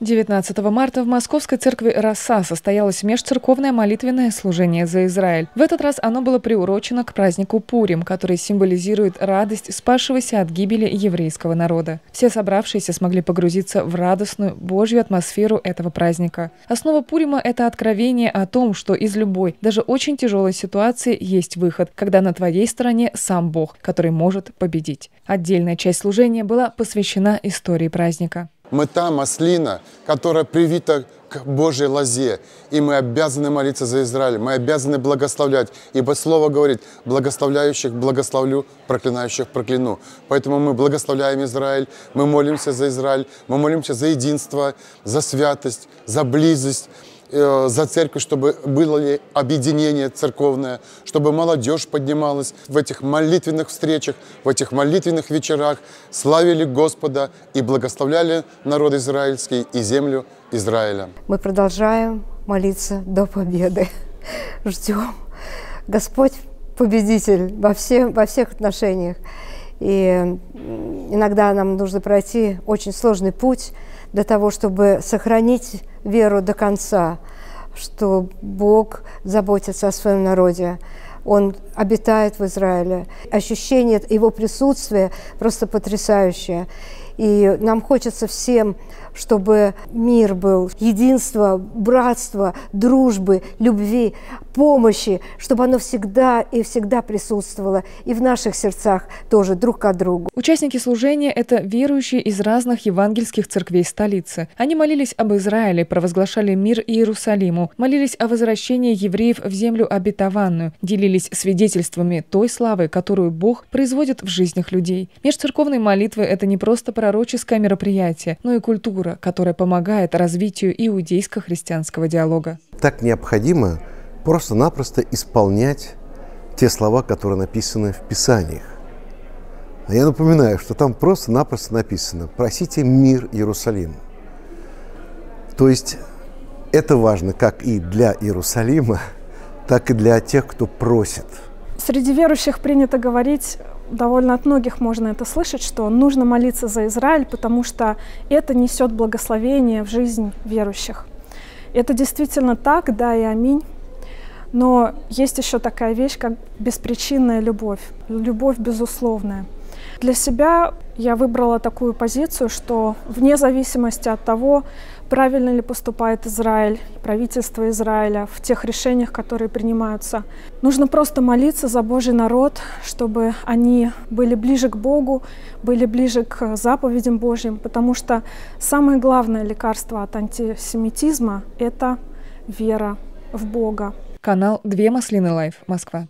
19 марта в Московской церкви «Роса» состоялось межцерковное молитвенное служение за Израиль. В этот раз оно было приурочено к празднику Пурим, который символизирует радость спасшегося от гибели еврейского народа. Все собравшиеся смогли погрузиться в радостную Божью атмосферу этого праздника. Основа Пурима – это откровение о том, что из любой, даже очень тяжелой ситуации есть выход, когда на твоей стороне сам Бог, который может победить. Отдельная часть служения была посвящена истории праздника. Мы та маслина, которая привита к Божьей лозе. И мы обязаны молиться за Израиль. Мы обязаны благословлять. Ибо Слово говорит, благословляющих благословлю, проклинающих прокляну. Поэтому мы благословляем Израиль, мы молимся за Израиль, мы молимся за единство, за святость, за близость. Э, за церковь, чтобы было ли объединение церковное, чтобы молодежь поднималась в этих молитвенных встречах, в этих молитвенных вечерах, славили Господа и благословляли народ израильский и землю Израиля. Мы продолжаем молиться до победы. Ждем. Господь победитель во, всем, во всех отношениях. И иногда нам нужно пройти очень сложный путь для того, чтобы сохранить веру до конца, что Бог заботится о своем народе. Он обитает в Израиле. Ощущение его присутствия просто потрясающее. И нам хочется всем, чтобы мир был, единство, братство, дружбы, любви, помощи, чтобы оно всегда и всегда присутствовало и в наших сердцах тоже друг к другу. Участники служения – это верующие из разных евангельских церквей столицы. Они молились об Израиле, провозглашали мир Иерусалиму, молились о возвращении евреев в землю обетованную, делились свидетельствами той славы, которую Бог производит в жизнях людей. Межцерковные молитвы – это не просто пророческое мероприятие, но и культура, которая помогает развитию иудейско-христианского диалога. Так необходимо просто-напросто исполнять те слова, которые написаны в Писаниях. А я напоминаю, что там просто-напросто написано «Просите мир Иерусалиму». То есть это важно как и для Иерусалима, так и для тех, кто просит. Среди верующих принято говорить, довольно от многих можно это слышать, что нужно молиться за Израиль, потому что это несет благословение в жизнь верующих. Это действительно так, да и аминь. Но есть еще такая вещь, как беспричинная любовь, любовь безусловная. Для себя я выбрала такую позицию, что вне зависимости от того, правильно ли поступает Израиль, правительство Израиля в тех решениях, которые принимаются, нужно просто молиться за Божий народ, чтобы они были ближе к Богу, были ближе к заповедям Божьим, потому что самое главное лекарство от антисемитизма – это вера в Бога. Канал «Две маслины лайф. Москва».